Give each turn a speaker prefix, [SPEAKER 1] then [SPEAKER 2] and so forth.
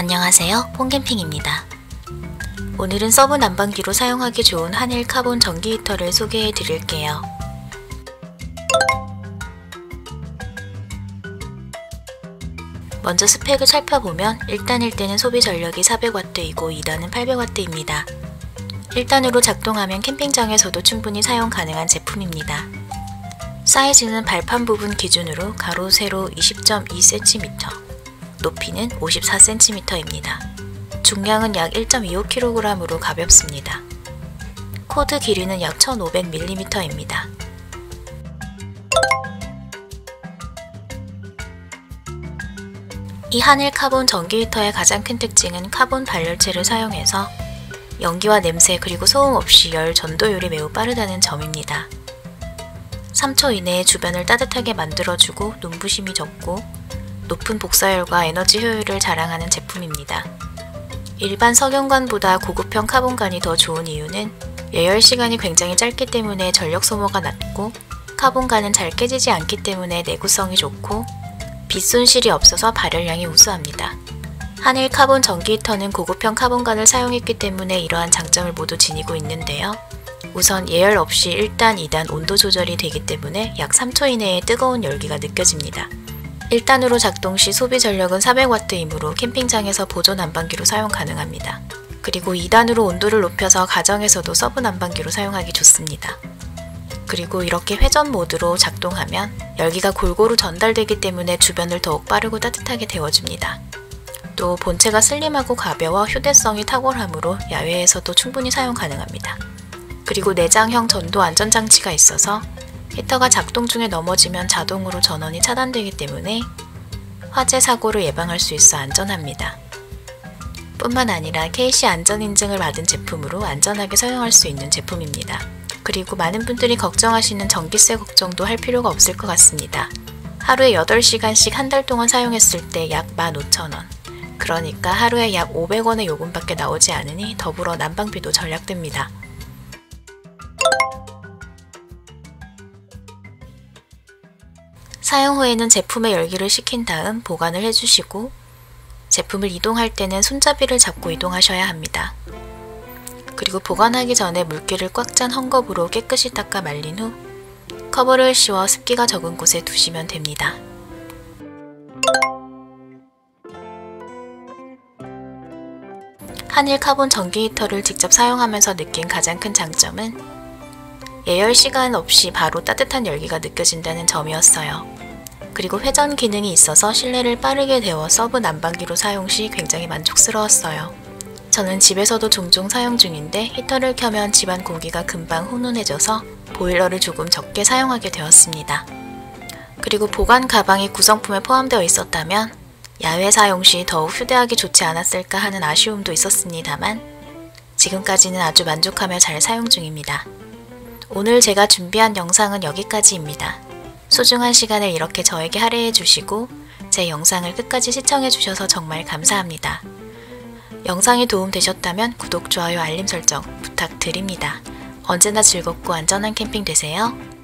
[SPEAKER 1] 안녕하세요. 폼캠핑입니다. 오늘은 서브 난방기로 사용하기 좋은 한일 카본 전기 히터를 소개해 드릴게요. 먼저 스펙을 살펴보면 1단일 때는 소비 전력이 400W이고 2단은 800W입니다. 1단으로 작동하면 캠핑장에서도 충분히 사용 가능한 제품입니다. 사이즈는 발판 부분 기준으로 가로 세로 20.2cm, 높이는 54cm입니다. 중량은 약 1.25kg으로 가볍습니다. 코드 길이는 약 1500mm입니다. 이 한일 카본 전기 히터의 가장 큰 특징은 카본 발열체를 사용해서 연기와 냄새 그리고 소음 없이 열 전도율이 매우 빠르다는 점입니다. 3초 이내에 주변을 따뜻하게 만들어주고 눈부심이 적고 높은 복사율과 에너지 효율을 자랑하는 제품입니다. 일반 석연관보다 고급형 카본관이 더 좋은 이유는 예열 시간이 굉장히 짧기 때문에 전력 소모가 낮고 카본관은 잘 깨지지 않기 때문에 내구성이 좋고 빛 손실이 없어서 발열량이 우수합니다. 한일 카본 전기 히터는 고급형 카본관을 사용했기 때문에 이러한 장점을 모두 지니고 있는데요. 우선 예열 없이 1단, 2단 온도 조절이 되기 때문에 약 3초 이내에 뜨거운 열기가 느껴집니다. 1단으로 작동 시 소비 전력은 400W이므로 캠핑장에서 보조 난방기로 사용 가능합니다. 그리고 2단으로 온도를 높여서 가정에서도 서브 난방기로 사용하기 좋습니다. 그리고 이렇게 회전 모드로 작동하면 열기가 골고루 전달되기 때문에 주변을 더욱 빠르고 따뜻하게 데워줍니다. 또 본체가 슬림하고 가벼워 휴대성이 탁월하므로 야외에서도 충분히 사용 가능합니다. 그리고 내장형 전도 안전장치가 있어서 히터가 작동 중에 넘어지면 자동으로 전원이 차단되기 때문에 화재 사고를 예방할 수 있어 안전합니다. 뿐만 아니라 KC 안전인증을 받은 제품으로 안전하게 사용할 수 있는 제품입니다. 그리고 많은 분들이 걱정하시는 전기세 걱정도 할 필요가 없을 것 같습니다. 하루에 8시간씩 한 달 동안 사용했을 때 약 15,000원. 그러니까 하루에 약 500원의 요금밖에 나오지 않으니 더불어 난방비도 절약됩니다. 사용 후에는 제품에 열기를 식힌 다음 보관을 해주시고 제품을 이동할 때는 손잡이를 잡고 이동하셔야 합니다. 그리고 보관하기 전에 물기를 꽉 짠 헝겊으로 깨끗이 닦아 말린 후 커버를 씌워 습기가 적은 곳에 두시면 됩니다. 한일 카본 전기 히터를 직접 사용하면서 느낀 가장 큰 장점은 예열 시간 없이 바로 따뜻한 열기가 느껴진다는 점이었어요. 그리고 회전 기능이 있어서 실내를 빠르게 데워 서브 난방기로 사용 시 굉장히 만족스러웠어요. 저는 집에서도 종종 사용 중인데 히터를 켜면 집안 공기가 금방 훈훈해져서 보일러를 조금 적게 사용하게 되었습니다. 그리고 보관 가방이 구성품에 포함되어 있었다면 야외 사용 시 더욱 휴대하기 좋지 않았을까 하는 아쉬움도 있었습니다만 지금까지는 아주 만족하며 잘 사용 중입니다. 오늘 제가 준비한 영상은 여기까지입니다. 소중한 시간을 이렇게 저에게 할애해 주시고 제 영상을 끝까지 시청해 주셔서 정말 감사합니다. 영상이 도움되셨다면 구독, 좋아요, 알림 설정 부탁드립니다. 언제나 즐겁고 안전한 캠핑 되세요.